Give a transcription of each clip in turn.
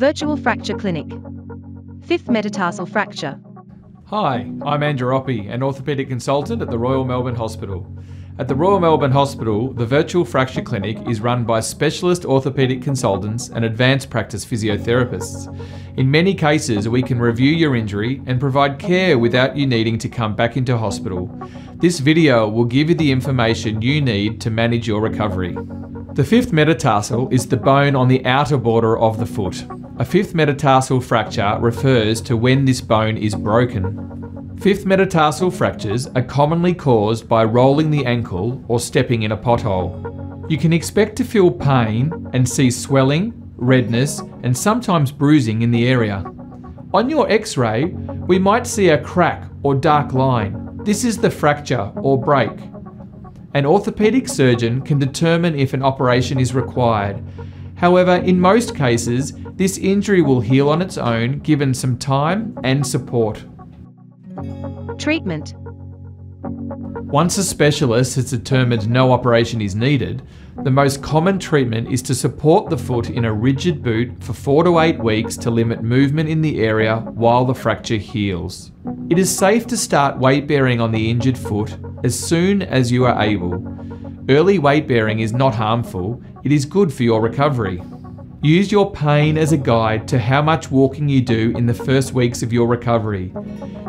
Virtual Fracture Clinic. Fifth metatarsal fracture. Hi, I'm Andrew Oppy, an orthopaedic consultant at the Royal Melbourne Hospital. At the Royal Melbourne Hospital, the Virtual Fracture Clinic is run by specialist orthopaedic consultants and advanced practice physiotherapists. In many cases, we can review your injury and provide care without you needing to come back into hospital. This video will give you the information you need to manage your recovery. The fifth metatarsal is the bone on the outer border of the foot. A fifth metatarsal fracture refers to when this bone is broken. Fifth metatarsal fractures are commonly caused by rolling the ankle or stepping in a pothole. You can expect to feel pain and see swelling, redness, and sometimes bruising in the area. On your x ray, we might see a crack or dark line. This is the fracture or break. An orthopaedic surgeon can determine if an operation is required. However, in most cases, this injury will heal on its own given some time and support. Treatment. Once a specialist has determined no operation is needed, the most common treatment is to support the foot in a rigid boot for 4 to 8 weeks to limit movement in the area while the fracture heals. It is safe to start weight bearing on the injured foot as soon as you are able. Early weight bearing is not harmful, it is good for your recovery. Use your pain as a guide to how much walking you do in the first weeks of your recovery.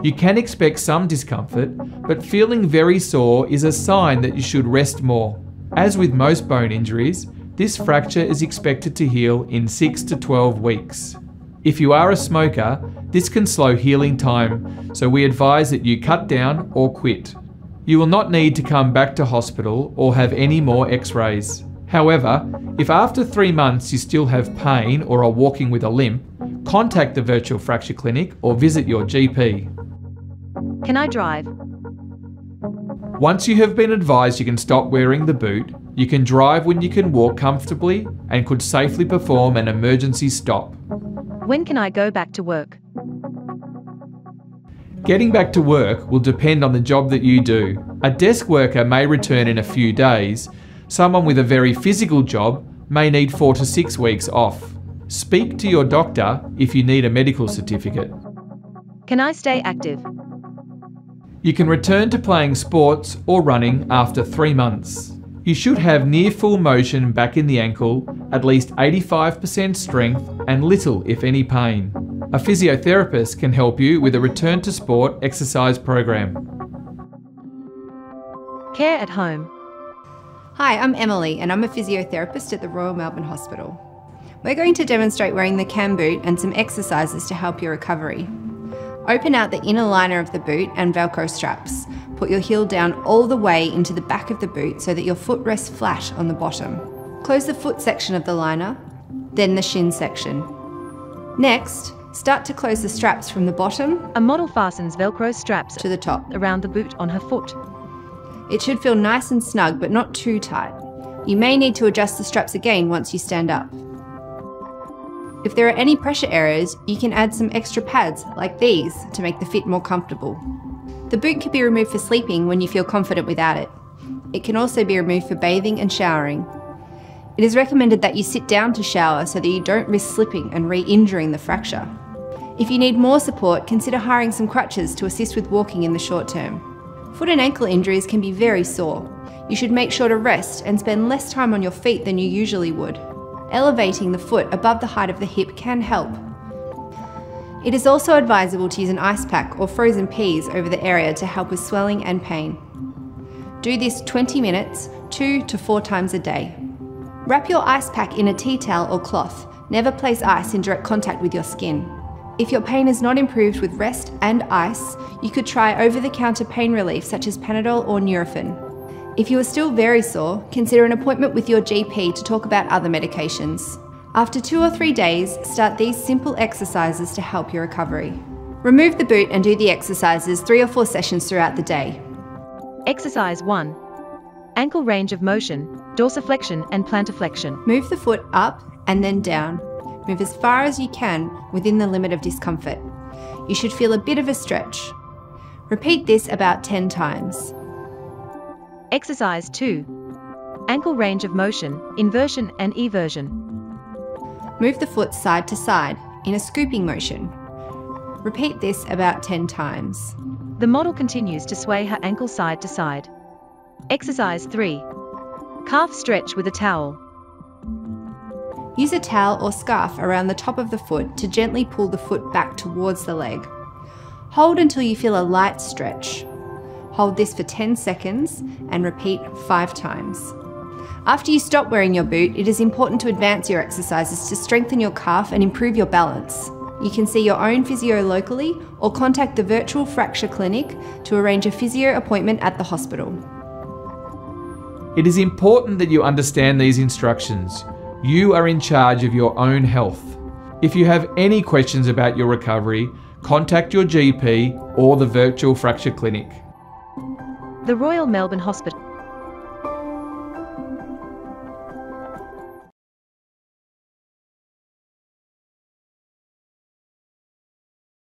You can expect some discomfort, but feeling very sore is a sign that you should rest more. As with most bone injuries, this fracture is expected to heal in 6 to 12 weeks. If you are a smoker, this can slow healing time, so we advise that you cut down or quit. You will not need to come back to hospital or have any more x rays. However, if after three months you still have pain or are walking with a limp, contact the Virtual Fracture Clinic or visit your GP. Can I drive? Once you have been advised you can stop wearing the boot, you can drive when you can walk comfortably and could safely perform an emergency stop. When can I go back to work? Getting back to work will depend on the job that you do. A desk worker may return in a few days. Someone with a very physical job may need four to six weeks off. Speak to your doctor if you need a medical certificate. Can I stay active? You can return to playing sports or running after three months. You should have near full motion back in the ankle, at least 85% strength, and little, if any, pain. A physiotherapist can help you with a return to sport exercise program. Care at home. Hi, I'm Emily and I'm a physiotherapist at the Royal Melbourne Hospital. We're going to demonstrate wearing the cam boot and some exercises to help your recovery. Open out the inner liner of the boot and Velcro straps. Put your heel down all the way into the back of the boot so that your foot rests flat on the bottom. Close the foot section of the liner, then the shin section. Next, start to close the straps from the bottom A model fastens Velcro straps to the top. around the boot on her foot. It should feel nice and snug but not too tight. You may need to adjust the straps again once you stand up. If there are any pressure areas, you can add some extra pads like these to make the fit more comfortable. The boot can be removed for sleeping when you feel confident without it. It can also be removed for bathing and showering. It is recommended that you sit down to shower so that you don't risk slipping and re-injuring the fracture. If you need more support, consider hiring some crutches to assist with walking in the short term. Foot and ankle injuries can be very sore. You should make sure to rest and spend less time on your feet than you usually would. Elevating the foot above the height of the hip can help. It is also advisable to use an ice pack or frozen peas over the area to help with swelling and pain. Do this 20 minutes, two to four times a day. Wrap your ice pack in a tea towel or cloth. Never place ice in direct contact with your skin. If your pain is not improved with rest and ice, you could try over the counter pain relief such as Panadol or Nurofen. If you are still very sore, consider an appointment with your GP to talk about other medications. After two or three days, start these simple exercises to help your recovery. Remove the boot and do the exercises three or four sessions throughout the day. Exercise 1. Ankle range of motion, dorsiflexion and plantarflexion. Move the foot up and then down. Move as far as you can within the limit of discomfort. You should feel a bit of a stretch. Repeat this about 10 times. Exercise 2. Ankle range of motion, inversion and eversion. Move the foot side to side in a scooping motion. Repeat this about 10 times. The model continues to sway her ankle side to side. Exercise 3. Calf stretch with a towel. Use a towel or scarf around the top of the foot to gently pull the foot back towards the leg. Hold until you feel a light stretch. Hold this for 10 seconds and repeat 5 times. After you stop wearing your boot, it is important to advance your exercises to strengthen your calf and improve your balance. You can see your own physio locally or contact the virtual fracture clinic to arrange a physio appointment at the hospital. It is important that you understand these instructions. You are in charge of your own health. If you have any questions about your recovery, contact your GP or the virtual fracture clinic. The Royal Melbourne Hospital.